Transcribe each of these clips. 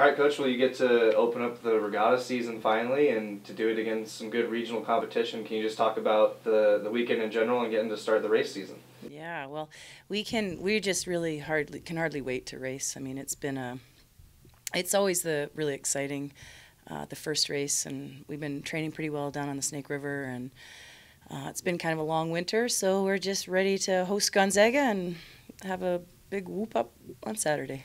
All right, Coach. Well, you get to open up the regatta season finally, and to do it against some good regional competition. Can you just talk about the the weekend in general and getting to start the race season? Yeah, well, we can. We just really hardly can hardly wait to race. I mean, it's been a. It's always the really exciting, uh, the first race, and we've been training pretty well down on the Snake River, and uh, it's been kind of a long winter, so we're just ready to host Gonzaga and have a big whoop up on Saturday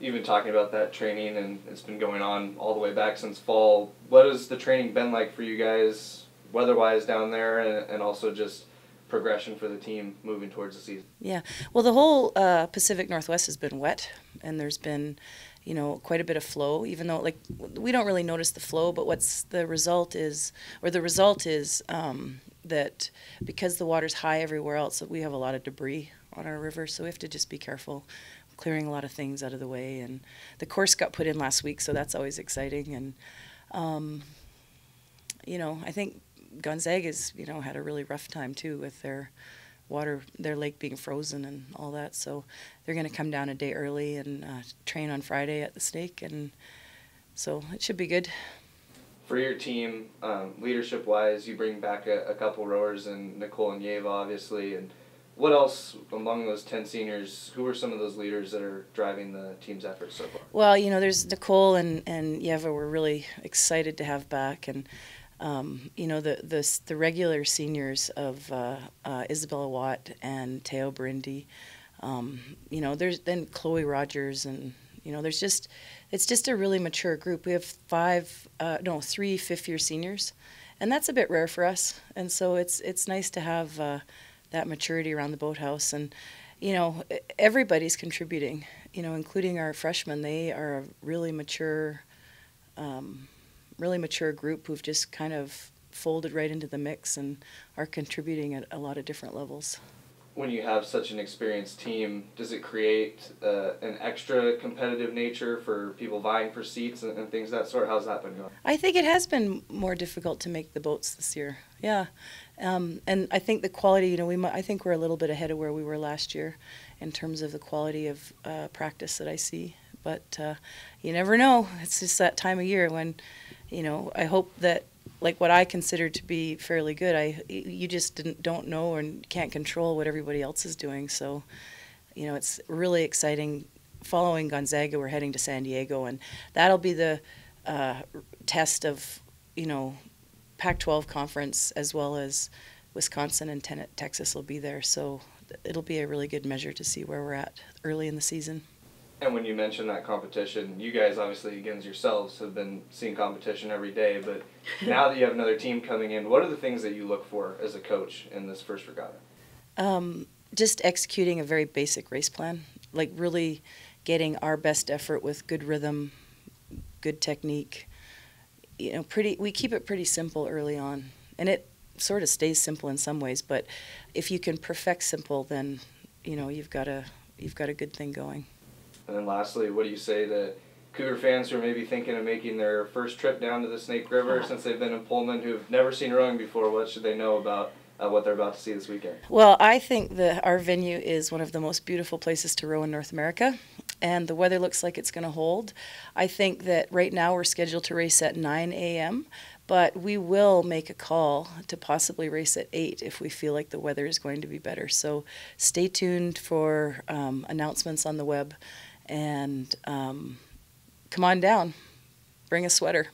you've been talking about that training, and it's been going on all the way back since fall. What has the training been like for you guys, weather-wise down there, and, and also just progression for the team moving towards the season? Yeah, well, the whole uh, Pacific Northwest has been wet, and there's been, you know, quite a bit of flow. Even though, like, we don't really notice the flow, but what's the result is, or the result is um, that because the water's high everywhere else, we have a lot of debris on our river, so we have to just be careful clearing a lot of things out of the way. And the course got put in last week, so that's always exciting. And um, you know, I think Gonzaga Gonzaga's you know had a really rough time too with their water, their lake being frozen and all that. So they're going to come down a day early and uh, train on Friday at the Snake, and so it should be good. For your team, um, leadership-wise, you bring back a, a couple rowers and Nicole and Yeva, obviously, and what else among those 10 seniors who are some of those leaders that are driving the team's efforts so far? Well you know there's nicole and, and yeva we're really excited to have back. And um, you know the, the the regular seniors of uh, uh, isabella watt and teo Brindy, um, you know there's then chloe rogers and you know there's just it's just a really mature group. We have five uh, no three fifth year seniors. And that's a bit rare for us. And so it's it's nice to have uh, that maturity around the boathouse. And, you know, everybody's contributing, you know, including our freshmen. They are a really mature, um, really mature group who've just kind of folded right into the mix and are contributing at a lot of different levels when you have such an experienced team, does it create uh, an extra competitive nature for people vying for seats and, and, things that sort? How's that been going? I think it has been more difficult to make the boats this year. Yeah, um, and I think the quality. You know, we I think we're a little bit ahead of where we were last year in terms of the quality of uh, practice that I see. But uh, you never know. It's just that time of year when, you know, I hope that like what I consider to be fairly good. I you just didn't don't know and can't control what everybody else is doing. So, you know, it's really exciting. Following Gonzaga, we're heading to San Diego, and that'll be the uh, test of you know Pac-12 conference as well as Wisconsin and Texas will be there. So it'll be a really good measure to see where we're at early in the season. And when you mention that competition, you guys obviously against yourselves have been seeing competition every day. But now that you have another team coming in, what are the things that you look for as a coach in this first regatta? Um, just executing a very basic race plan, like really getting our best effort with good rhythm, good technique. You know, pretty. We keep it pretty simple early on, and it sort of stays simple in some ways. But if you can perfect simple, then you know you've got a you've got a good thing going. And then lastly, what do you say to Cougar fans who are maybe thinking of making their first trip down to the Snake River since they've been in Pullman who've never seen rowing before? What should they know about uh, what they're about to see this weekend? Well, I think that our venue is one of the most beautiful places to row in North America, and the weather looks like it's going to hold. I think that right now we're scheduled to race at 9 a.m., but we will make a call to possibly race at 8 if we feel like the weather is going to be better. So stay tuned for um, announcements on the web and um, come on down, bring a sweater.